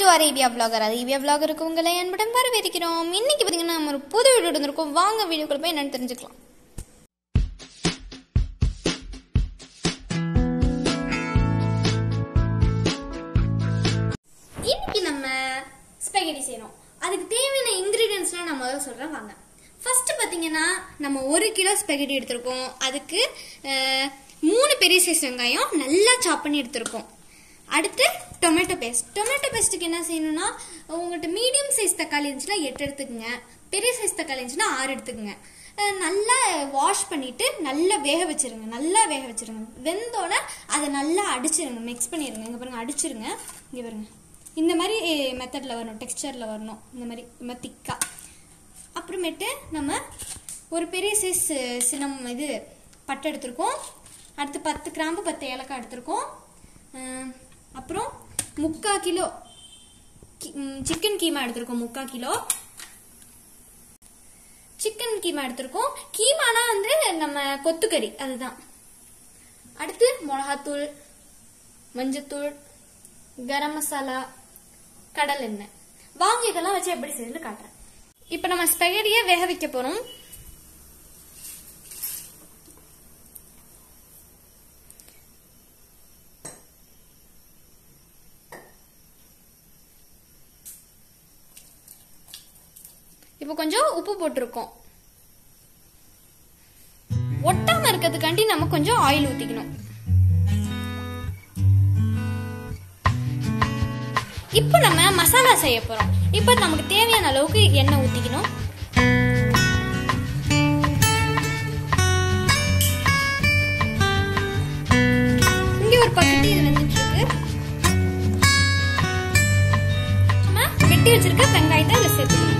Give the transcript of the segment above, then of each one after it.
To Arabia விலாகர் Arabia விலாகருக்கு உங்களை அன்புடன் வரவேற்கிறோம். இன்னைக்கு பார்த்தீங்கன்னா நம்ம ஒரு புது வீடியோ வந்திருக்கோம். வாங்க வீடியோக்குள்ள போய் என்னன்னு தெரிஞ்சுக்கலாம். இன்னைக்கு நம்ம ஸ்பெகட்டி செய்யணும். அதுக்கு தேவையான இன்கிரீடியன்ஸ்லாம் நான் முதல்ல சொல்றேன். வாங்க. ஃபர்ஸ்ட் பார்த்தீங்கன்னா நம்ம ஒரு கிலோ ஸ்பெகட்டி எடுத்திருக்கோம். அதுக்கு மூணு பெரிய சைஸ் வெங்காயம் நல்லா சாப் பண்ணி எடுத்திருக்கோம். அடுத்து டொமேட்டோ பேஸ்ட் டொமேட்டோ பேஸ்ட்டுக்கு என்ன செய்யணும்னா உங்கள்கிட்ட மீடியம் சைஸ் தக்காளி இருந்துச்சுன்னா எட்டு எடுத்துக்கங்க. பெரிய சைஸ் தக்காளி இருந்துச்சுன்னா ஆறு எடுத்துக்கங்க. நல்லா வாஷ் பண்ணிட்டு நல்லா வேக வச்சிருங்க. நல்லா வேக வச்சிருங்க. வெந்தோடனே அதை நல்லா அடிச்சிருங்க. மிக்ஸ் பண்ணிடுங்க இங்கே பாருங்க அடிச்சிருங்க. இங்கே பாருங்க. இந்த மாதிரி மெத்தடில் வரணும். டெக்ஸ்டரில் வரணும். இந்த மாதிரி நம்ம திக்காக அப்புறமேட்டு நம்ம ஒரு பெரிய சைஸ் சின்னம் இது பட்டை எடுத்திருக்கோம். அடுத்து பத்து கிராம்பு பத்து ஏலக்காய் எடுத்திருக்கோம். அப்புறம் முக்கா கிலோ சிக்கன் கீமா எடுத்திருக்கோம் முக்கா கிலோ. சிக்கன் கீமா எடுத்திருக்கோம். கீமானா வந்து நம்ம கொத்துக்கறி அதுதான். அடுத்து மிளகாத்தூள் மஞ்சத்தூள் கரம் மசாலா கடல் எண்ணெய் வாங்க இதெல்லாம் வச்சு எப்படி செய்யணும்னு காட்டுறேன். இப்போ நம்ம ஸ்பெகரியை வேக வைக்க போறோம். இப்போ கொஞ்சம் உப்பு போட்டிருக்கோம். ஒட்டாம இருக்கிறதுக்காண்டி நம்ம கொஞ்சம் ஆயில் ஊத்திக்கணும். இப்போ நம்ம மசாலா செய்ய போறோம். இப்போ நமக்கு தேவையான அளவுக்கு எண்ணெய் ஊத்திக்கணும். இங்க ஒரு இது வந்துட்டு இருக்கு நம்ம வெட்டி வச்சிருக்க வெங்காயத்தை சேர்த்து சேர்த்துக்கணும்.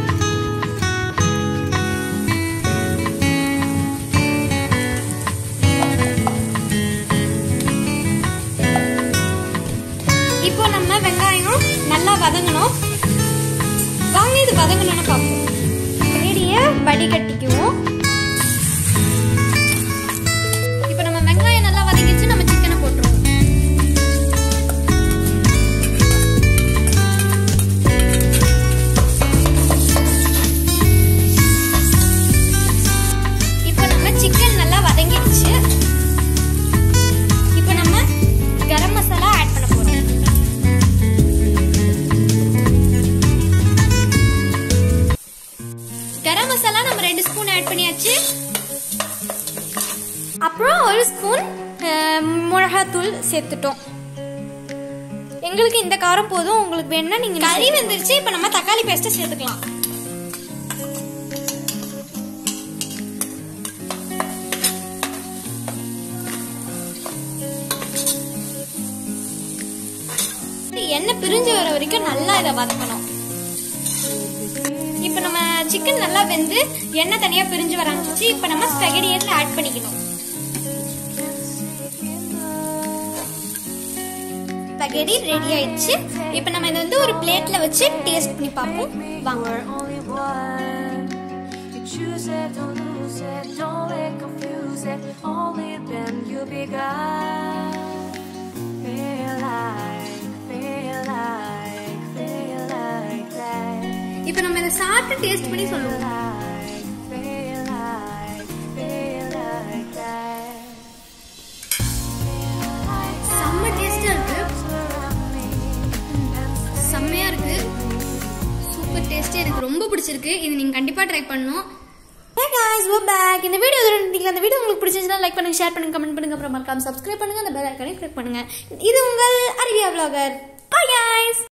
வதங்கணும். வாங்க இது வதங்கணும்னு பார்ப்போம். கிரேடியை வடிகட்டிக்குவோம். கரம் மசாலா நம்ம ரெண்டு ஸ்பூன் ஆட் பண்ணியாச்சு. அப்புறம் ஒரு ஸ்பூன் மிளகாத்தூள் சேர்த்துட்டோம். எங்களுக்கு இந்த காரம் போதும். உங்களுக்கு வேணும்னா நீங்க கறி வெந்துருச்சு. இப்போ நம்ம தக்காளி பேஸ்ட்டை சேர்த்துக்கலாம். எண்ணெய் பிரிஞ்சு வர வரைக்கும் நல்லா இதை வதக்கணும். இப்போ நம்ம சிக்கன் நல்லா வெந்து எண்ணெய் தனியா பிரிஞ்சு வர ஆரம்பிச்சு இப்போ நம்ம ஸ்பெகடியத்தில் ஆட் பண்ணிக்கணும். ஸ்பெகடி ரெடி ஆயிடுச்சு. இப்போ நம்ம இதை வந்து ஒரு பிளேட்ல வச்சு டேஸ்ட் பண்ணி பார்ப்போம். வாங்க. Only one. You choose it, இப்போ நம்ம இதை சாப்பிட்டு டேஸ்ட் பண்ணி சொல்லுவோம். செம்ம டேஸ்டா இருக்கு. செம்மையா இருக்கு. சூப்பர் டேஸ்டி எனக்கு ரொம்ப பிடிச்சிருக்கு. இது நீங்க கண்டிப்பா ட்ரை பண்ணணும். பேக் guys, we're பேக் இந்த வீடியோ இதோட அந்த வீடியோ உங்களுக்கு பிடிச்சிருந்தா லைக் பண்ணுங்க ஷேர் பண்ணுங்க கமெண்ட் பண்ணுங்க. அப்புறம் மறக்காம சப்ஸ்கிரைப் பண்ணுங்க. அந்த பெல் ஐக்கானையும் கிளிக் பண்ணுங்க. இது உங்கள் அறிவியா vlogger. Bye guys.